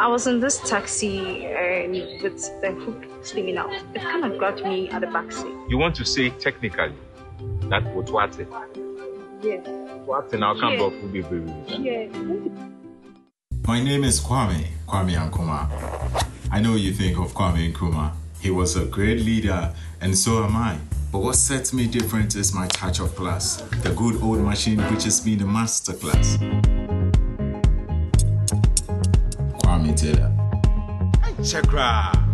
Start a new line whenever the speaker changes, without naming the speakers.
I was in this taxi and with the hook steaming out. It kind of grabbed me at the back seat.
You want to say technically that was what it?
Yeah.
What now come back will be baby.
Yeah.
My name is Kwame, Kwame Nkrumah. I know you think of Kwame Nkrumah. He was a great leader, and so am I. But what sets me different is my touch of class, the good old machine which has been the master class. Taylor.
Chakra.